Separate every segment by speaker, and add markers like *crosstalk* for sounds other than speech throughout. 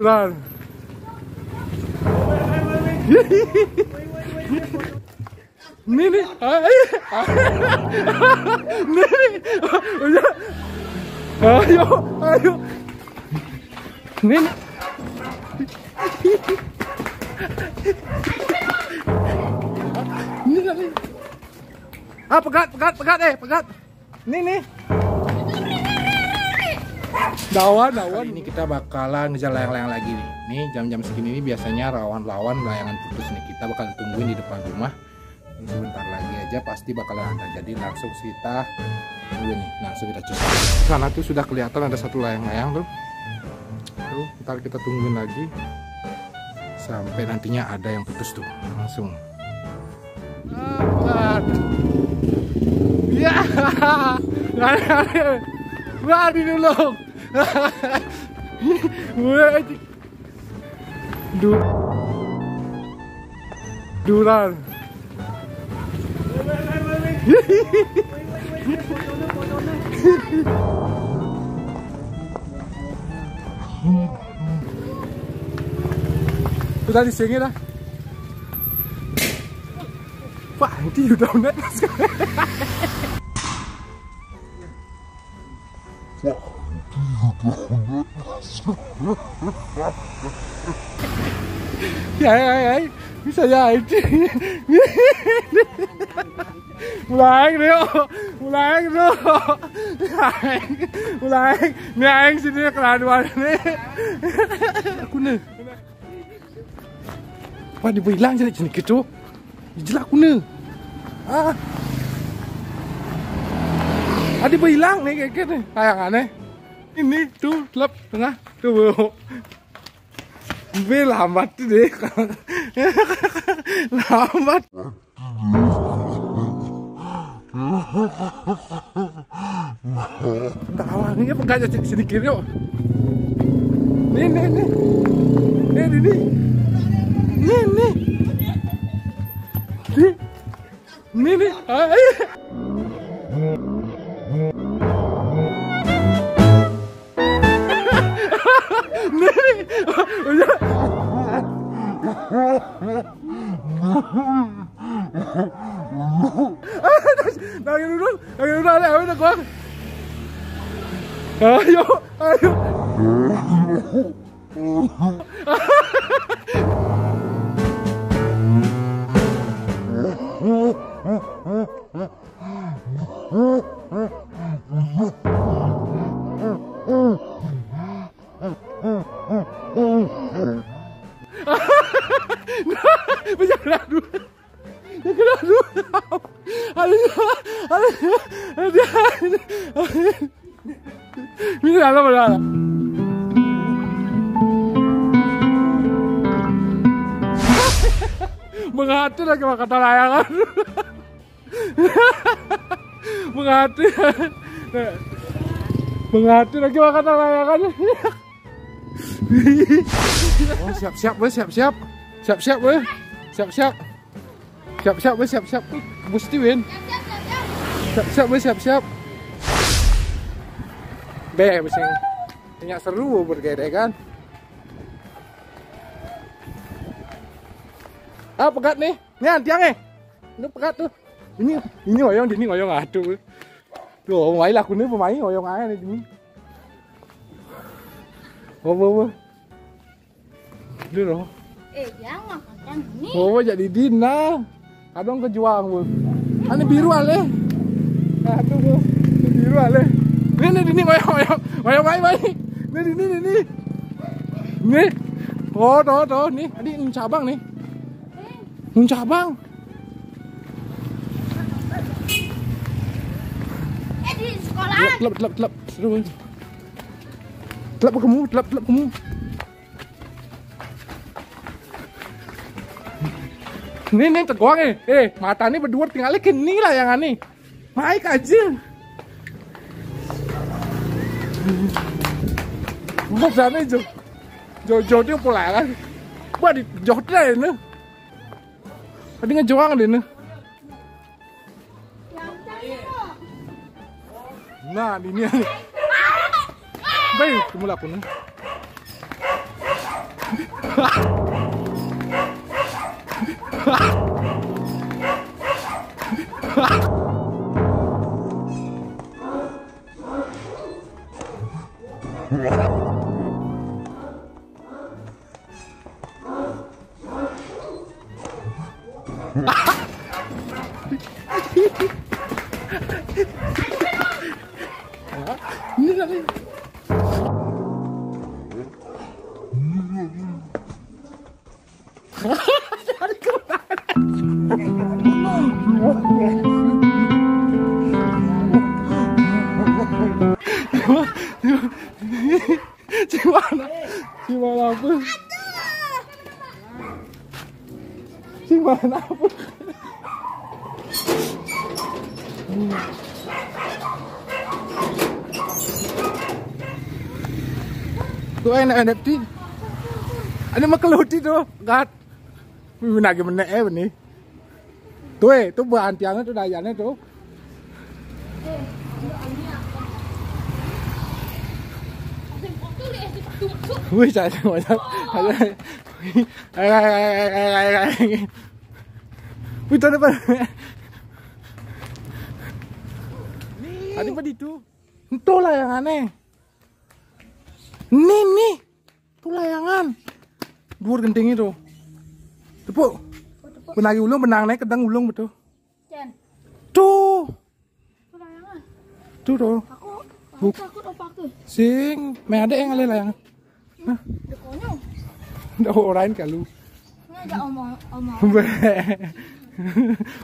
Speaker 1: Run. Nih nih, ayo, nih nih, udah, ayo, ayo, nih nih. Ini nih. Ah, pegat, pegat, pegat, eh, pegat. Nih nih. Dawan, dawan. Ini kita bakalan ngejar layang-layang lagi nih. Nih jam-jam segini nih biasanya rawan-lawan layangan putus nih. Kita bakal tungguin di depan rumah. Ini sebentar lagi aja pasti bakalan ada. Jadi langsung kita tunggu nih. Langsung kita cus. Sana tuh sudah kelihatan ada satu layang-layang tuh. Tuh, ntar kita tungguin lagi sampai nantinya ada yang putus tuh. Langsung. Dapat. Ya. Lari dulu. Du Duran. Sudah di sini dah. Wah, ini udah net sekarang. *laughs* Ya, ya, ya, bisa jadi. Mulai dulu, mulai dulu, mulai, ini aing sini keladuan ini. Aku nih. Wah, dibilang jadi jenis gitu. Jelak aku nih. Ah. Adi bilang nih kayak gini, kayak aneh. Ini tuh lep tengah tuh. Be lambat deh. *laughs* lambat. Tawannya pegang jadi sedikit yuk. Nih nih nih. Nih nih nih. Nih nih. Nih. Nih nih. Ayo. Nih. Berjalan dulu. Berjalan dulu. Aduh, aduh, aduh. Mira, no me nada. Menghati lagi makan layangan. *laughs* Menghati. Menghati lagi makan layangan. *laughs* Oh, siap siap weh, siap siap. Siap siap weh. Siap siap. Siap siap weh, siap siap. Mesti win. Siap siap weh, siap siap. Be, mesti punya seru bergede kan. Ah, pegat nih. Nih, tiang eh. Ini pegat tuh. Ini ini ngoyong, ini ngoyong aduh. Tuh, là aku nih pemain ngoyong aja nih ini. Oh, oh. Ini loh.
Speaker 2: Eh, jangan makan ini.
Speaker 1: Oh, jadi dina. Kadang kejuang, Bu. Ane biru ale. Aduh, Bu. Biru ale. Ini nih, ini ngoyong, ngoyong. Ngoyong baik. Nih, ini, ini, ini. Nih. Oh, tuh, tuh. Nih, tadi cabang nih. Cabang.
Speaker 2: Eh, di sekolah.
Speaker 1: Telap, telap, telap. Terus. Telap kamu, telap, telap kamu. Nih, nih, teguang eh. Eh, mata nih berdua tinggalnya ke nih lah yang aneh. Baik aja. Masa nih, Jo. Jo, Jo dia pulang kan. Buat di Jo deh nih. Tadi ngejuang deh nih. Nah, ini yang... Baik, kemula aku nih. *laughs* Wow. Gimana? Gimana apa? Gimana? Tuh enak enak ti. Ada makeluti tuh, gat. Mimi lagi menek eh ini. Tuh eh, tuh buah tuh dayanya tuh. Wih, saya macam ada. Ay ay ay ay ay ay ay. Wih, tuh itu? Itu layangannya. Nih nih, itu layangan. Dua genting itu. Tepuk. Benagi ulung, benang naik kedang ulung betul. Tuh, tuh tuh.
Speaker 2: Aku,
Speaker 1: Buk.
Speaker 2: takut opak tuh.
Speaker 1: Sing, me ada yang ngalih layangan.
Speaker 2: Udah konyol.
Speaker 1: Udah orang kalau.
Speaker 2: Ini omong, omong. *laughs*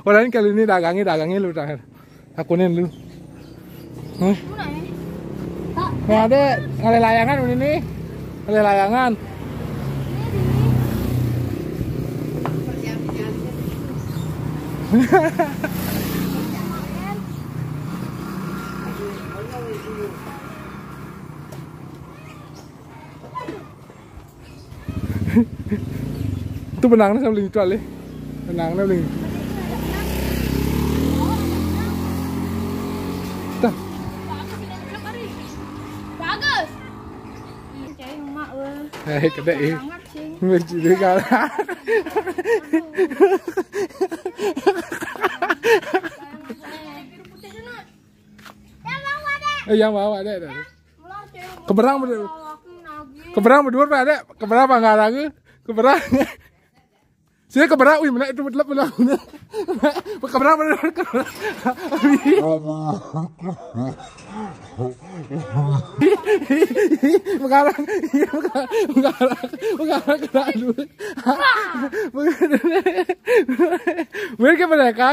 Speaker 1: Orang kalau ini dagangnya dagangnya lu dah. Akunin lu. Hah?
Speaker 2: Mana ya?
Speaker 1: Ada ngalih layangan ini. Ngalih layangan. Itu benangnya saya beli itu alih. Benangnya beli. Dah.
Speaker 2: bagus ini bilang tadi. Bagus. Ih, Cewek emak weh.
Speaker 1: Eh, kedai. eh.
Speaker 2: Sangat sih.
Speaker 1: Menjadi kalah.
Speaker 2: Biru putih sana. Ya bang ada.
Speaker 1: Eh, yang bawa ada ada. Keberang
Speaker 2: nagih.
Speaker 1: Keberang berdua Pak ada. Keberang apa enggak lagi? Keberang. Sini keberang, wih mana itu betul betul. Keberang bener. Keberang. Mengarang, iya mengarang, mengarang, mengarang dulu. Ke mereka.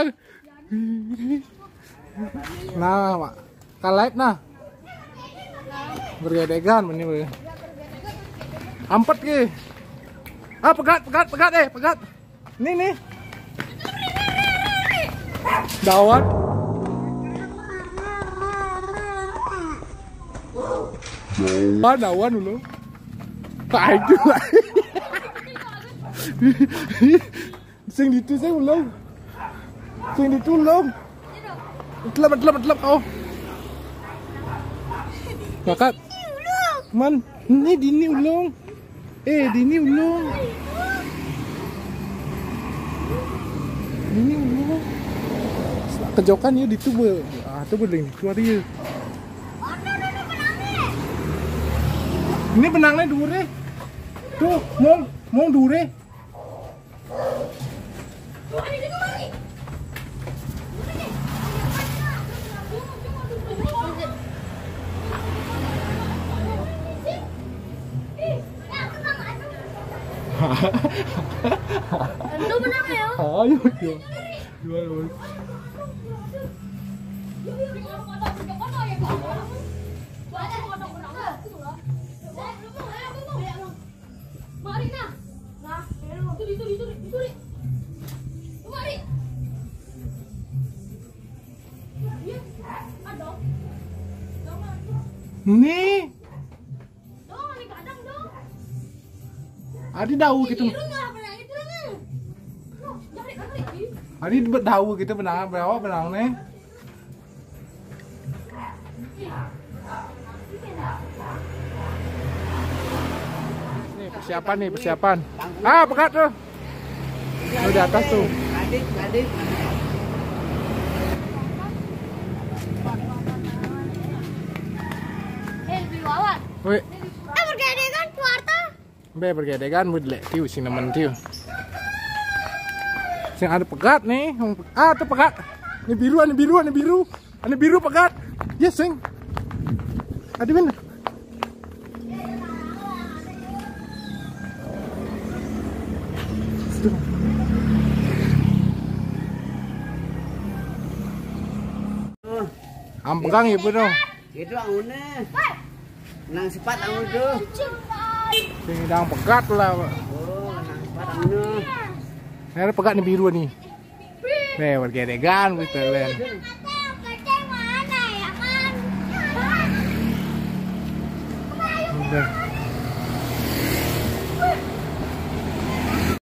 Speaker 1: Nah, mak, kalek nah. Bergedegan ini ber. Ampet ke. Ah, pegat, pegat, pegat eh, pegat. Nih, nih. Dawat. Ah, dawan dulu. Tak itu lah. Sing ditu sing ulung. Sing ditu ulung. Telap, telap, telap kau. Kakak. Man, ini dini ulung. Eh, dini ulung. Dini ulung. Kejokan ya ditu be. Ah, tu boleh keluar dia. Ini benangnya dure. Tuh, mong, mong dure.
Speaker 2: Lu menang ya?
Speaker 1: Ayo, yo. Jual, jual. Nih, Adi tahu gitu. Adi tahu gitu benang berapa benangnya. Nih persiapan nih persiapan. Ah pekat tuh. Tuh di atas tuh.
Speaker 2: Biwawan.
Speaker 1: Wih,
Speaker 2: Eh, kuarta.
Speaker 1: Be bergedegan mud le tiu sing nemen tiu. Sing ada pegat nih. Ah, tuh pegat. Ini biru, ini biru, ini biru. Ini biru pegat. Yes, sing. Ada mana? Situ.
Speaker 3: Oh,
Speaker 1: Am pegang ya, Bro.
Speaker 3: itu ang una. Nang sipat ang udo.
Speaker 1: Sing dang pegat lah.
Speaker 3: Oh.
Speaker 1: Ini pegat nih biru nih. Nih, bergedegan gitu
Speaker 2: Man?
Speaker 1: Udah.